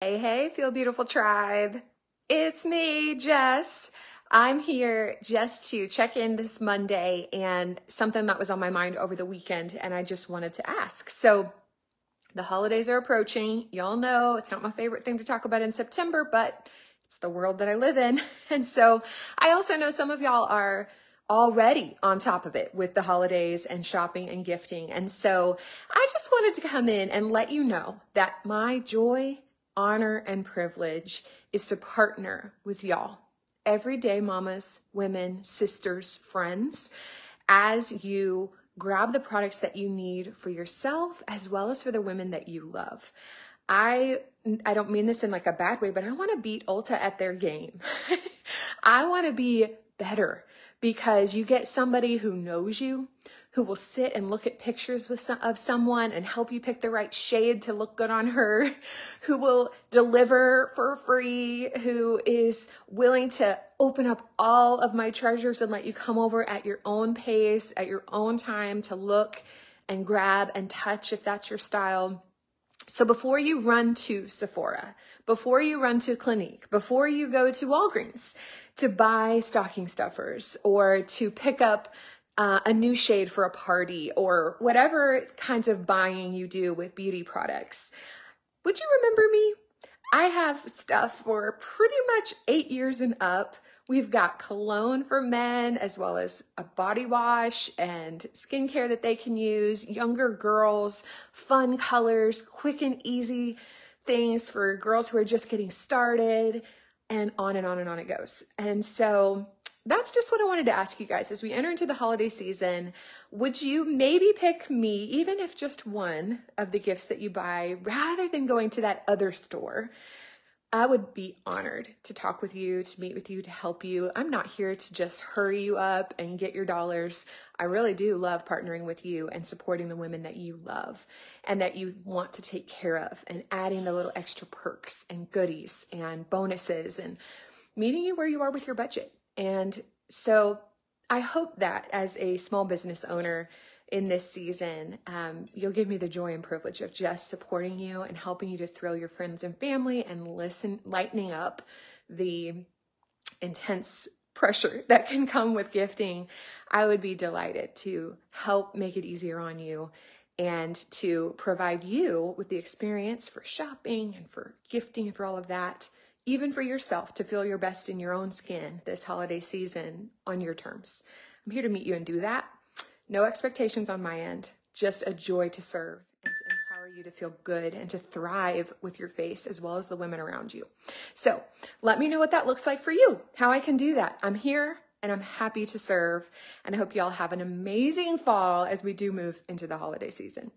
Hey, hey, Feel Beautiful Tribe. It's me, Jess. I'm here just to check in this Monday and something that was on my mind over the weekend, and I just wanted to ask. So, the holidays are approaching. Y'all know it's not my favorite thing to talk about in September, but it's the world that I live in. And so, I also know some of y'all are already on top of it with the holidays and shopping and gifting. And so, I just wanted to come in and let you know that my joy honor and privilege is to partner with y'all, everyday mamas, women, sisters, friends, as you grab the products that you need for yourself as well as for the women that you love. I I don't mean this in like a bad way, but I want to beat Ulta at their game. I want to be better because you get somebody who knows you, who will sit and look at pictures with some, of someone and help you pick the right shade to look good on her, who will deliver for free, who is willing to open up all of my treasures and let you come over at your own pace, at your own time to look and grab and touch if that's your style. So before you run to Sephora, before you run to Clinique, before you go to Walgreens to buy stocking stuffers or to pick up uh, a new shade for a party or whatever kinds of buying you do with beauty products. Would you remember me? I have stuff for pretty much eight years and up. We've got cologne for men as well as a body wash and skincare that they can use, younger girls, fun colors, quick and easy things for girls who are just getting started, and on and on and on it goes. And so that's just what I wanted to ask you guys as we enter into the holiday season. Would you maybe pick me, even if just one of the gifts that you buy, rather than going to that other store? I would be honored to talk with you, to meet with you, to help you. I'm not here to just hurry you up and get your dollars. I really do love partnering with you and supporting the women that you love and that you want to take care of and adding the little extra perks and goodies and bonuses and meeting you where you are with your budget. And so I hope that as a small business owner in this season, um, you'll give me the joy and privilege of just supporting you and helping you to thrill your friends and family and listen, lightening up the intense pressure that can come with gifting. I would be delighted to help make it easier on you and to provide you with the experience for shopping and for gifting and for all of that even for yourself to feel your best in your own skin this holiday season on your terms. I'm here to meet you and do that. No expectations on my end, just a joy to serve and to empower you to feel good and to thrive with your face as well as the women around you. So let me know what that looks like for you, how I can do that. I'm here and I'm happy to serve. And I hope y'all have an amazing fall as we do move into the holiday season.